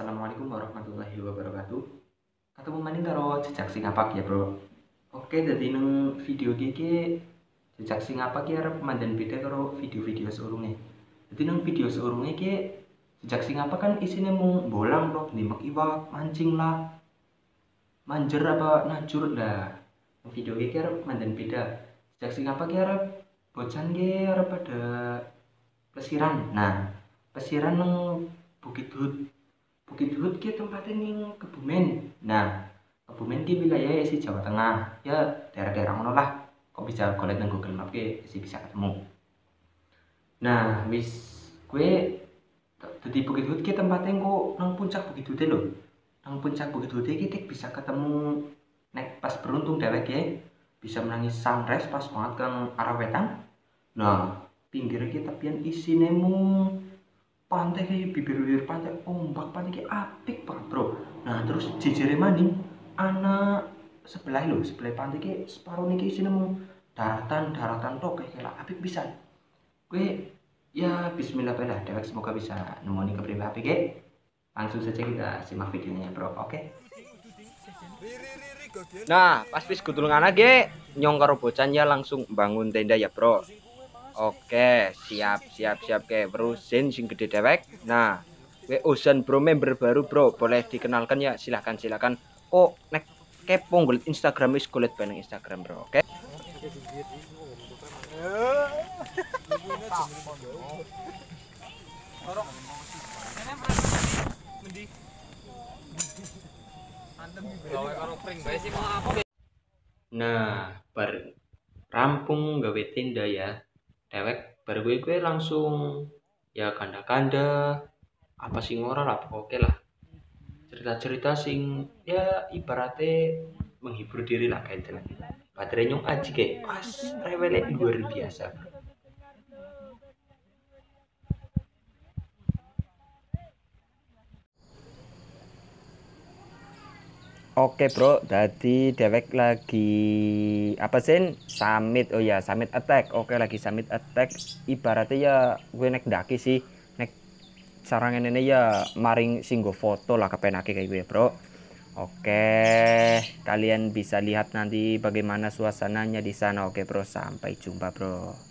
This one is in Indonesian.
Assalamualaikum warahmatullahi wabarakatuh. Ketemu maning karo jejak sing apa ya, Bro? Oke, jadi nang video iki jejak sing apa ki arep mandan beda karo video-video seurunge. Jadi nang video seurunge ki jejak sing apa kan isine mung bolang, Bro, nimek iwak, mancing lah. Manjer apa najur. Nang video iki arep mandan beda. Jejak sing apa ki arep bocan ki arep pada plesiran. Nah, plesiran nang Bukit Hud Bukit Hud ki tempatnya ning Kebumen. Nah, Kebumen ki wilayah si Jawa Tengah. Ya daerah-daerah ngono lah. Kok bisa golek nang Google Map ki si bisa ketemu. Nah, wis gue dadi Bukit Hud ki tempatnya kok nang puncak Bukit Hud lho. Nang puncak Bukit Hud ki bisa ketemu nek pas beruntung dewek ya bisa menangis sunrise pas banget kang arah wetan. Nah, pinggir ki tepian isine mung pantai kayak bibir-bibir pantai ombak pantai kayak apik banget bro. Nah terus jejere maning anak sebelah lo sebelah pantai kayak separuh nih kayak sini mau daratan daratan tok kayak kayak apik bisa gue ya Bismillah lah dewek semoga bisa nemoni kepribadi apik ya. Langsung saja kita simak videonya bro. Oke. Nah, pas wis gutulungan ge nyong karo bocan ya langsung bangun tenda ya, Bro. Oke, siap, siap, siap ke berusin sing gede dewek. Nah, we Ocean Bro member baru Bro, boleh dikenalkan ya, silahkan silahkan. Oh, nek kepo ngulit Instagram wis kulit beneng Instagram Bro, oke? nah bar rampung gawe tenda ya dewek baru gue gue langsung ya kanda-kanda apa sih ngora lah oke lah cerita-cerita sing ya ibaratnya menghibur diri lah kayak itu baterai nyong aja kayak pas rewelnya luar biasa bro. Oke bro, jadi dewek lagi apa sih? Summit, oh ya summit attack. Oke lagi summit attack. Ibaratnya ya gue nek daki sih, nek sarangan ini ya maring singgo foto lah kepenake kayak gue bro. Oke, kalian bisa lihat nanti bagaimana suasananya di sana. Oke bro, sampai jumpa bro.